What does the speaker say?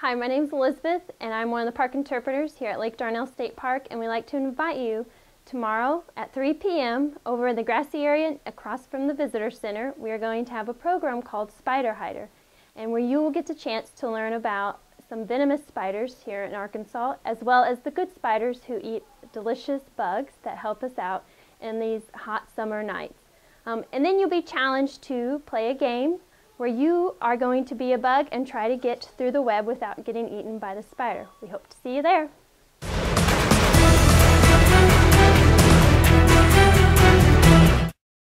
Hi, my name is Elizabeth, and I'm one of the park interpreters here at Lake Dardanelle State Park, and we'd like to invite you tomorrow at 3 p.m. over in the grassy area across from the Visitor Center. We are going to have a program called Spider Hider, and where you will get the chance to learn about some venomous spiders here in Arkansas, as well as the good spiders who eat delicious bugs that help us out in these hot summer nights. Um, and then you'll be challenged to play a game where you are going to be a bug and try to get through the web without getting eaten by the spider. We hope to see you there.